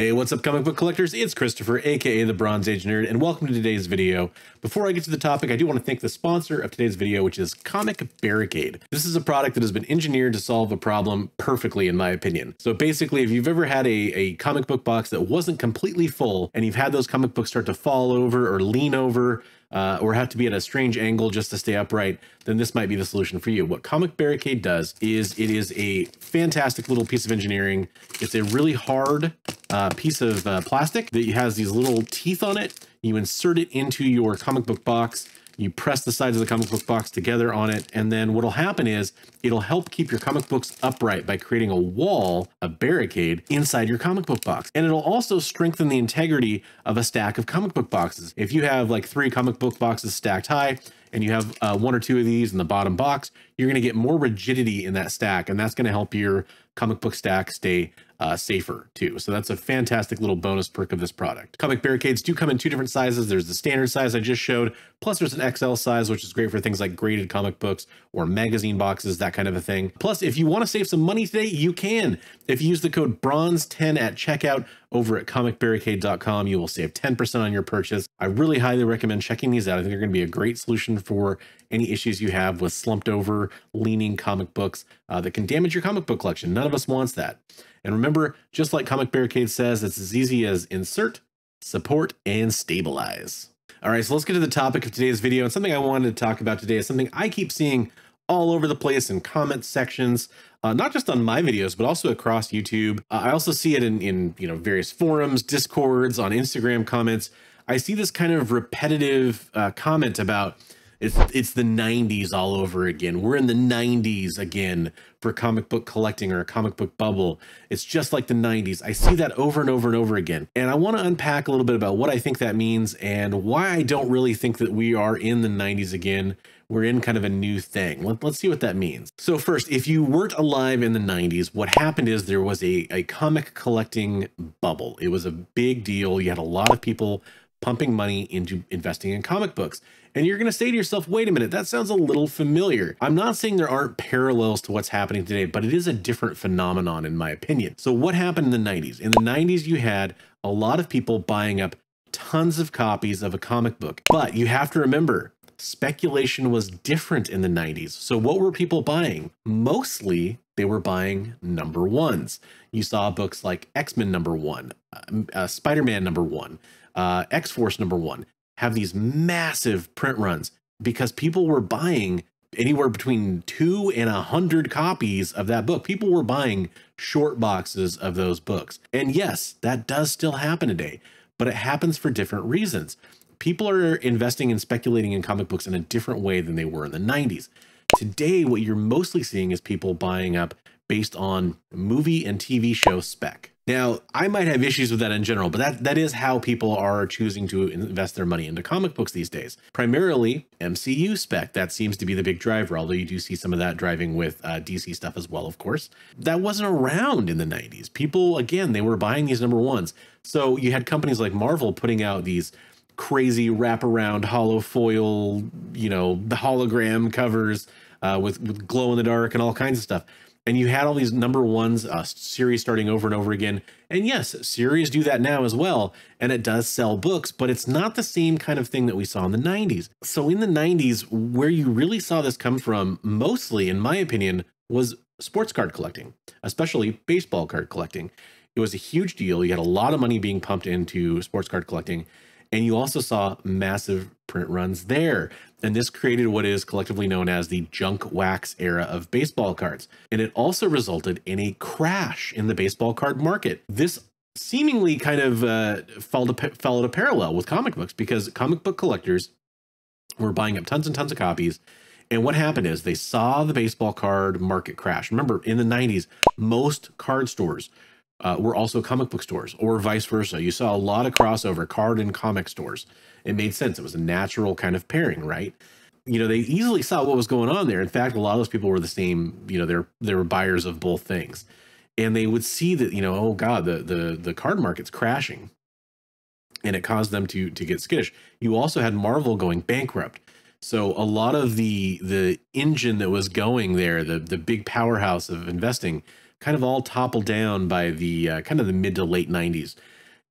Hey, what's up comic book collectors? It's Christopher, aka the Bronze Age Nerd, and welcome to today's video. Before I get to the topic, I do want to thank the sponsor of today's video, which is Comic Barricade. This is a product that has been engineered to solve a problem perfectly, in my opinion. So basically, if you've ever had a, a comic book box that wasn't completely full, and you've had those comic books start to fall over or lean over, uh, or have to be at a strange angle just to stay upright, then this might be the solution for you. What Comic Barricade does is it is a fantastic little piece of engineering. It's a really hard uh, piece of uh, plastic that has these little teeth on it. You insert it into your comic book box you press the sides of the comic book box together on it, and then what'll happen is it'll help keep your comic books upright by creating a wall, a barricade inside your comic book box. And it'll also strengthen the integrity of a stack of comic book boxes. If you have like three comic book boxes stacked high, and you have uh, one or two of these in the bottom box, you're going to get more rigidity in that stack, and that's going to help your comic book stack stay uh, safer too. So that's a fantastic little bonus perk of this product. Comic barricades do come in two different sizes. There's the standard size I just showed, plus there's an XL size, which is great for things like graded comic books or magazine boxes, that kind of a thing. Plus, if you want to save some money today, you can. If you use the code BRONZE10 at checkout over at comicbarricade.com, you will save 10% on your purchase. I really highly recommend checking these out. I think they're going to be a great solution for any issues you have with slumped over, leaning comic books uh, that can damage your comic book collection. None of us wants that. And remember, just like Comic Barricade says, it's as easy as insert, support, and stabilize. All right, so let's get to the topic of today's video. And something I wanted to talk about today is something I keep seeing all over the place in comment sections, uh, not just on my videos, but also across YouTube. Uh, I also see it in, in you know various forums, discords, on Instagram comments. I see this kind of repetitive uh, comment about it's it's the 90s all over again. We're in the 90s again for comic book collecting or a comic book bubble. It's just like the 90s. I see that over and over and over again. And I want to unpack a little bit about what I think that means and why I don't really think that we are in the 90s again. We're in kind of a new thing. Let, us see what that means. So first, if you weren't alive in the 90s, what happened is there was a, a comic collecting bubble. It was a big deal. You had a lot of people pumping money into investing in comic books. And you're going to say to yourself, wait a minute, that sounds a little familiar. I'm not saying there aren't parallels to what's happening today, but it is a different phenomenon, in my opinion. So, what happened in the 90s? In the 90s, you had a lot of people buying up tons of copies of a comic book. But you have to remember, speculation was different in the 90s. So, what were people buying? Mostly, they were buying number ones. You saw books like X Men number one, uh, uh Spider Man number one, uh, X Force number one have these massive print runs because people were buying anywhere between two and a hundred copies of that book. People were buying short boxes of those books. And yes, that does still happen today, but it happens for different reasons. People are investing and speculating in comic books in a different way than they were in the 90s. Today, what you're mostly seeing is people buying up based on movie and TV show spec. Now, I might have issues with that in general, but that, that is how people are choosing to invest their money into comic books these days. Primarily MCU spec, that seems to be the big driver, although you do see some of that driving with uh, DC stuff as well, of course. That wasn't around in the 90s. People, again, they were buying these number ones. So you had companies like Marvel putting out these crazy wraparound hollow foil, you know, the hologram covers uh, with, with glow in the dark and all kinds of stuff and you had all these number ones uh, series starting over and over again. And yes, series do that now as well, and it does sell books, but it's not the same kind of thing that we saw in the 90s. So in the 90s, where you really saw this come from, mostly, in my opinion, was sports card collecting, especially baseball card collecting. It was a huge deal. You had a lot of money being pumped into sports card collecting. And you also saw massive print runs there. And this created what is collectively known as the junk wax era of baseball cards. And it also resulted in a crash in the baseball card market. This seemingly kind of uh, followed, followed a parallel with comic books because comic book collectors were buying up tons and tons of copies. And what happened is they saw the baseball card market crash. Remember, in the 90s, most card stores uh, were also comic book stores, or vice versa. You saw a lot of crossover card and comic stores. It made sense. It was a natural kind of pairing, right? You know, they easily saw what was going on there. In fact, a lot of those people were the same. You know, they're they were buyers of both things, and they would see that you know, oh god, the the the card market's crashing, and it caused them to to get skittish. You also had Marvel going bankrupt. So a lot of the the engine that was going there, the the big powerhouse of investing, kind of all toppled down by the uh, kind of the mid to late 90s.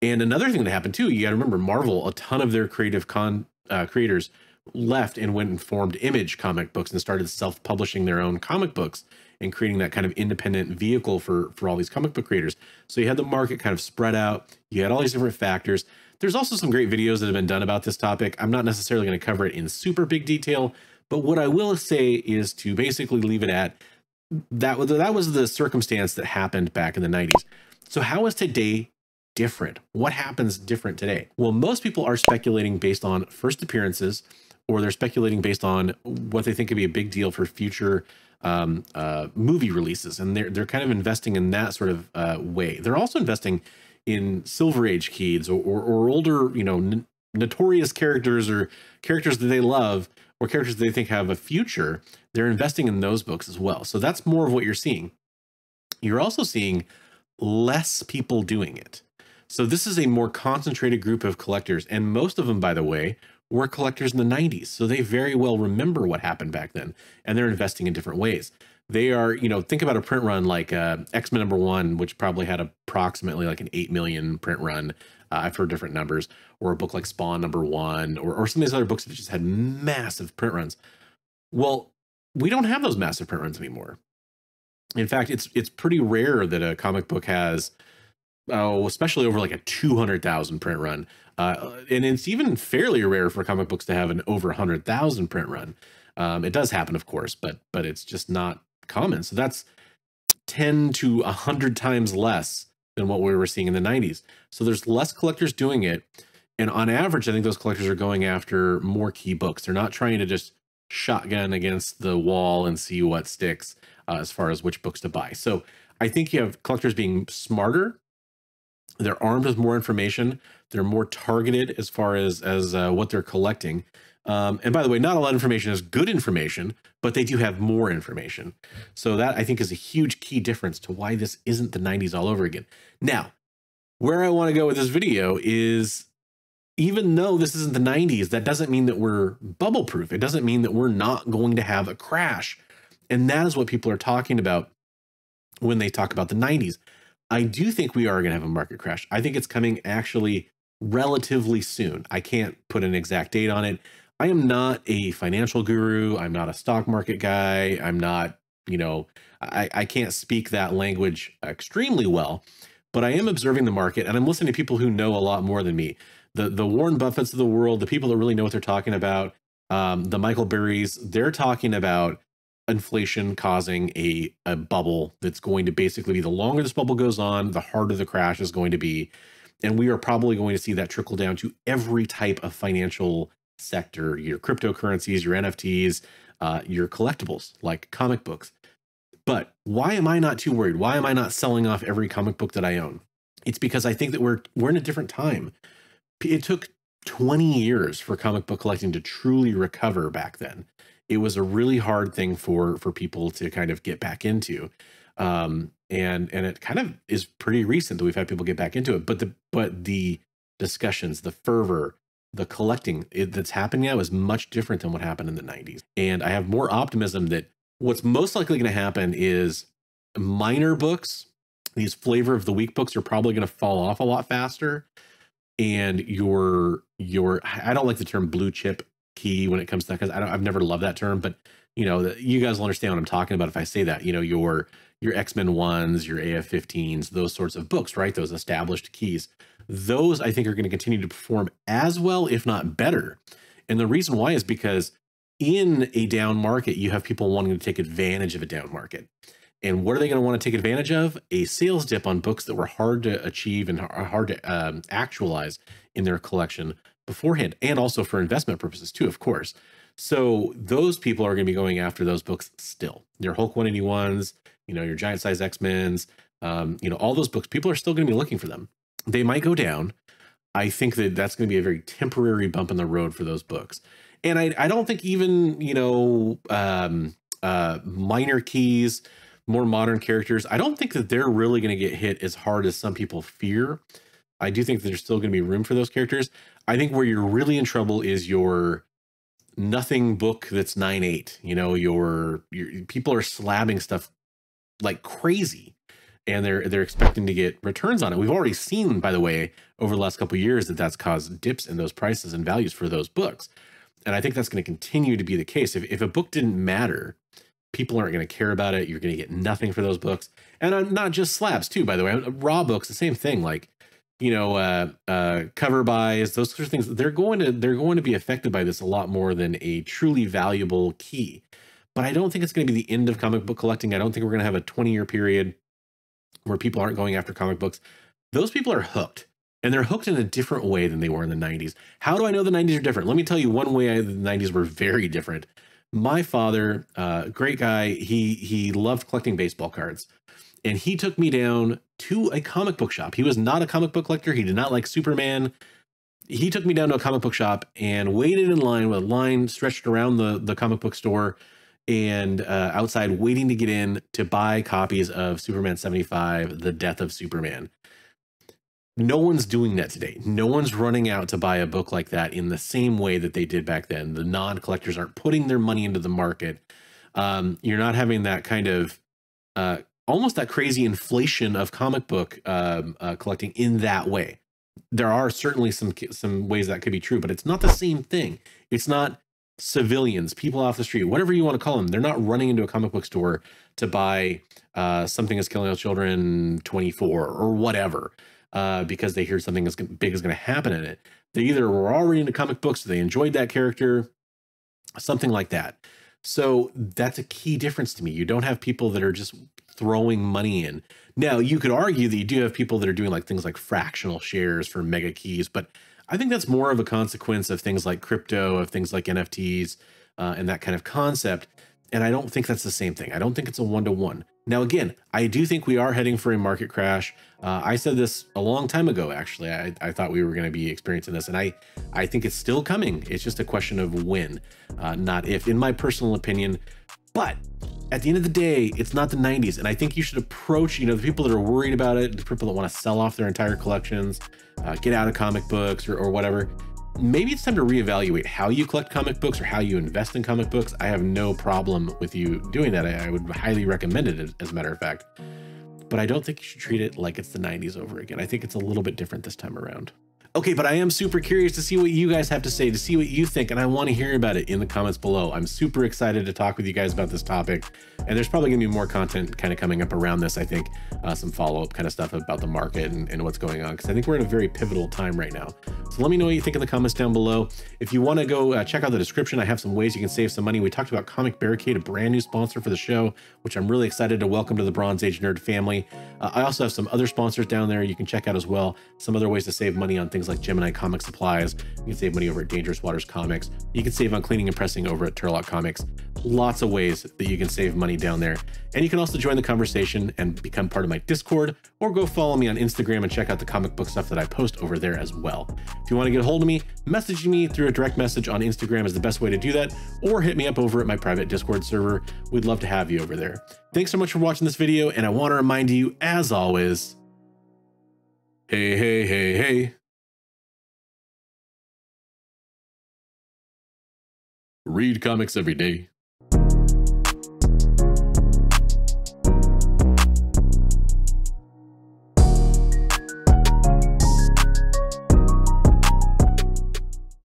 And another thing that happened too, you got to remember Marvel, a ton of their creative con uh, creators left and went and formed Image comic books and started self-publishing their own comic books and creating that kind of independent vehicle for for all these comic book creators. So you had the market kind of spread out. You had all these different factors. There's also some great videos that have been done about this topic. I'm not necessarily going to cover it in super big detail, but what I will say is to basically leave it at that was that was the circumstance that happened back in the 90s. So how is today different? What happens different today? Well, most people are speculating based on first appearances, or they're speculating based on what they think could be a big deal for future um, uh, movie releases, and they're they're kind of investing in that sort of uh, way. They're also investing in Silver Age kids or or, or older, you know, notorious characters or characters that they love or characters they think have a future. They're investing in those books as well. So that's more of what you're seeing. You're also seeing less people doing it. So this is a more concentrated group of collectors, and most of them, by the way, were collectors in the 90s. So they very well remember what happened back then and they're investing in different ways. They are, you know, think about a print run like uh, X Men number one, which probably had approximately like an 8 million print run. Uh, I've heard different numbers, or a book like Spawn number one, or, or some of these other books that just had massive print runs. Well, we don't have those massive print runs anymore. In fact, it's it's pretty rare that a comic book has oh, especially over like a 200,000 print run. Uh, and it's even fairly rare for comic books to have an over 100,000 print run. Um, it does happen, of course, but but it's just not common. So that's 10 to 100 times less than what we were seeing in the 90s. So there's less collectors doing it. And on average, I think those collectors are going after more key books. They're not trying to just shotgun against the wall and see what sticks uh, as far as which books to buy. So I think you have collectors being smarter they're armed with more information. They're more targeted as far as as uh, what they're collecting. Um, and by the way, not a lot of information is good information, but they do have more information. So that I think is a huge key difference to why this isn't the 90s all over again. Now, where I want to go with this video is even though this isn't the 90s, that doesn't mean that we're bubble proof. It doesn't mean that we're not going to have a crash. And that is what people are talking about when they talk about the 90s. I do think we are going to have a market crash. I think it's coming actually relatively soon. I can't put an exact date on it. I am not a financial guru. I'm not a stock market guy. I'm not, you know, I, I can't speak that language extremely well, but I am observing the market and I'm listening to people who know a lot more than me. The the Warren Buffetts of the world, the people that really know what they're talking about, um, the Michael Burrys, they're talking about inflation causing a, a bubble that's going to basically be the longer this bubble goes on, the harder the crash is going to be. And we are probably going to see that trickle down to every type of financial sector your cryptocurrencies, your NFTs, uh, your collectibles like comic books. But why am I not too worried? Why am I not selling off every comic book that I own? It's because I think that we're we're in a different time. It took 20 years for comic book collecting to truly recover back then it was a really hard thing for for people to kind of get back into. Um and and it kind of is pretty recent that we've had people get back into it but the but the discussions the fervor the collecting it, that's happening now is much different than what happened in the 90s and i have more optimism that what's most likely going to happen is minor books these flavor of the week books are probably going to fall off a lot faster. And your your i don't like the term blue chip key when it comes to that because I don't I've never loved that term, but you know, you guys will understand what I'm talking about if I say that. You know, your your X Men ones, your AF 15s, those sorts of books, right? Those established keys. Those I think are going to continue to perform as well, if not better. And the reason why is because in a down market, you have people wanting to take advantage of a down market. And what are they going to want to take advantage of? A sales dip on books that were hard to achieve and hard to um, actualize in their collection beforehand and also for investment purposes too, of course. So those people are going to be going after those books still. Your Hulk 181s, you know, your giant size X-Men's, um, you know, all those books, people are still going to be looking for them. They might go down. I think that that's going to be a very temporary bump in the road for those books. And I, I don't think even, you know, um, uh, minor keys, more modern characters, I don't think that they're really going to get hit as hard as some people fear. I do think there's still going to be room for those characters. I think where you're really in trouble is your nothing book that's nine eight. You know, your your people are slabbing stuff like crazy. and they're they're expecting to get returns on it. We've already seen, by the way, over the last couple years that that's caused dips in those prices and values for those books. And I think that's going to continue to be the case. If, if a book didn't matter, people aren't going to care about it. You're going to get nothing for those books. And uh, not just slabs, too, by the way. Raw books, the same thing. Like, you know, uh, uh, cover buys, those sorts of things. They're going to they're going to be affected by this a lot more than a truly valuable key. But I don't think it's going to be the end of comic book collecting. I don't think we're going to have a 20 year period where people aren't going after comic books. Those people are hooked and they're hooked in a different way than they were in the 90s. How do I know the 90s are different? Let me tell you one way I, the 90s were very different. My father, uh, great guy, he he loved collecting baseball cards. And he took me down to a comic book shop. He was not a comic book collector. He did not like Superman. He took me down to a comic book shop and waited in line with a line stretched around the, the comic book store and uh, outside waiting to get in to buy copies of Superman 75, The Death of Superman. No one's doing that today. No one's running out to buy a book like that in the same way that they did back then. The non collectors aren't putting their money into the market. Um, you're not having that kind of uh, almost that crazy inflation of comic book um, uh, collecting in that way. There are certainly some some ways that could be true, but it's not the same thing. It's not civilians, people off the street, whatever you want to call them. They're not running into a comic book store to buy uh, something is killing our children 24 or whatever uh, because they hear something as big is going to happen in it. They either were already into comic books, they enjoyed that character, something like that. So that's a key difference to me. You don't have people that are just throwing money in. Now, you could argue that you do have people that are doing like things like fractional shares for mega keys, but I think that's more of a consequence of things like crypto, of things like NFTs, uh, and that kind of concept. And I don't think that's the same thing. I don't think it's a one to one. Now, again, I do think we are heading for a market crash. Uh, I said this a long time ago, actually. I, I thought we were going to be experiencing this, and I, I think it's still coming. It's just a question of when, uh, not if, in my personal opinion. But at the end of the day, it's not the 90s. And I think you should approach, you know, the people that are worried about it, the people that want to sell off their entire collections, uh, get out of comic books or, or whatever maybe it's time to reevaluate how you collect comic books or how you invest in comic books. I have no problem with you doing that. I, I would highly recommend it, as a matter of fact. But I don't think you should treat it like it's the 90s over again. I think it's a little bit different this time around. Okay, but I am super curious to see what you guys have to say, to see what you think, and I want to hear about it in the comments below. I'm super excited to talk with you guys about this topic, and there's probably going to be more content kind of coming up around this, I think, uh, some follow-up kind of stuff about the market and, and what's going on, because I think we're in a very pivotal time right now. So let me know what you think in the comments down below. If you want to go uh, check out the description, I have some ways you can save some money. We talked about Comic Barricade, a brand new sponsor for the show, which I'm really excited to welcome to the Bronze Age Nerd family. Uh, I also have some other sponsors down there you can check out as well. Some other ways to save money on things like Gemini comic supplies. You can save money over at Dangerous Waters Comics. You can save on cleaning and pressing over at Turlock Comics. Lots of ways that you can save money down there. And you can also join the conversation and become part of my Discord or go follow me on Instagram and check out the comic book stuff that I post over there as well. If you want to get a hold of me, messaging me through a direct message on Instagram is the best way to do that, or hit me up over at my private Discord server. We'd love to have you over there. Thanks so much for watching this video, and I want to remind you, as always, hey, hey, hey, hey. Read comics every day.